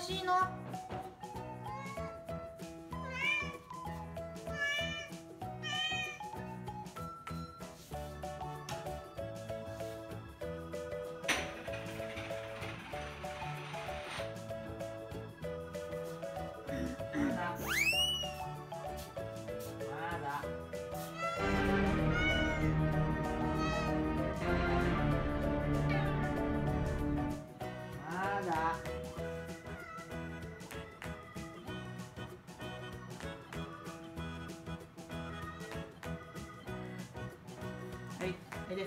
しいのはいはいで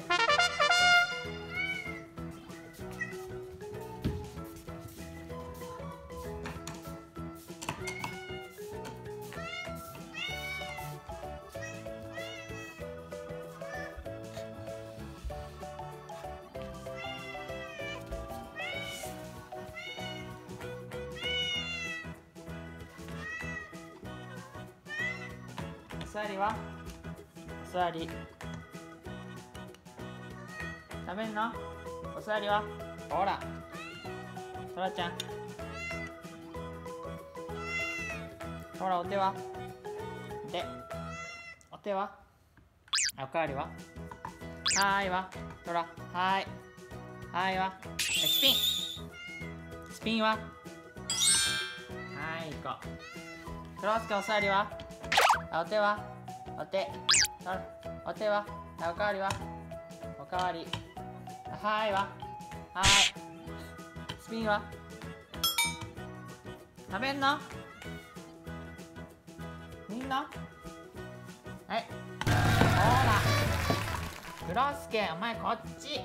お座りは？お座り。食べんの？お座りは？ほら。そらちゃん。ほらお手は？でお手は？おかわりは？はーいは。ほらはーい。はーいは。えスピン。スピンは？はーい行こう。クロスケお座りは？あお手は？お手。あお手は？あおかわりは？おかわり。あはいははい。スピンは？食べんの？みんな？はい。ほら。クロスケお前こっち。